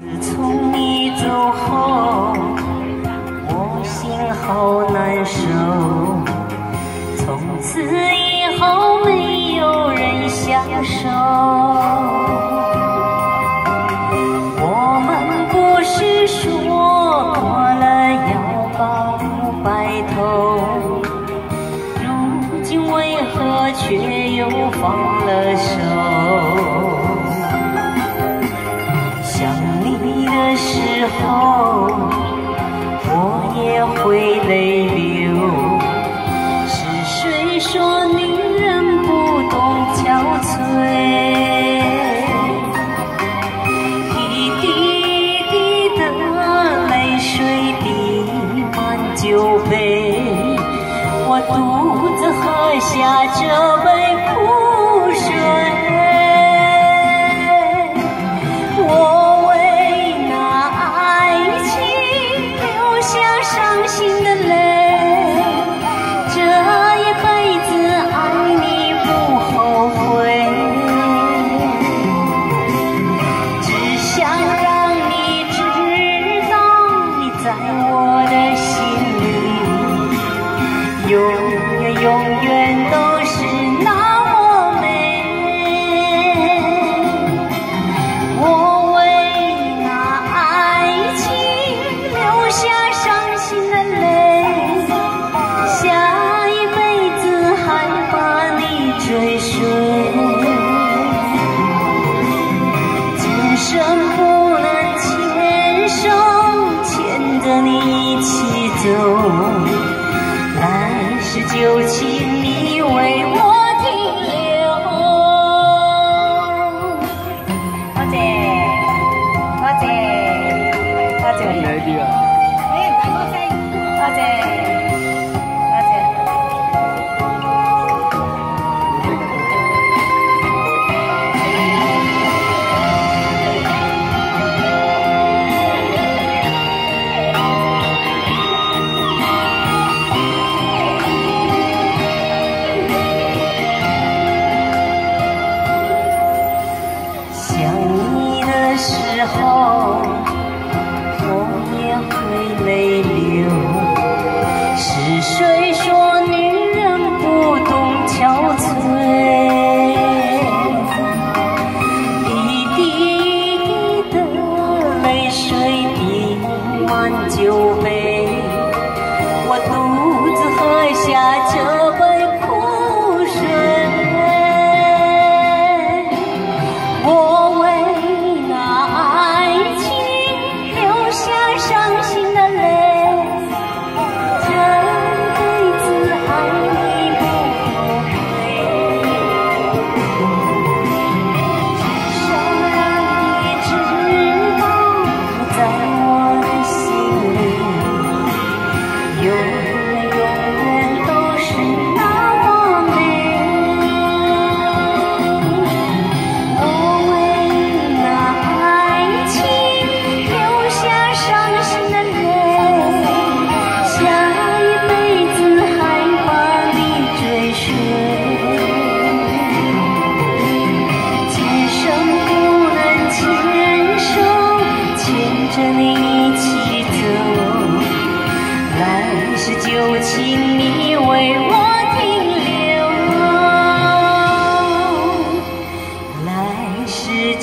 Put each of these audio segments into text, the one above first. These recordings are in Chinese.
自从你走后，我心好难受。从此以后没有人相守。我们不是说过了要把路白头，如今为何却又放了手？时候，我也会泪流。是谁说女人不懂憔悴？一滴一滴的泪水滴满酒杯，我独自喝下这杯在心里永远永远就请，你为我停留。多谢，多谢，多谢。时候，我也会泪流。是谁说女人不懂憔悴？一滴一滴的泪水滴满酒杯，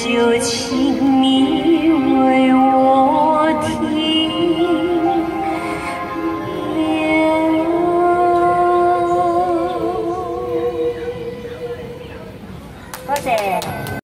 旧情，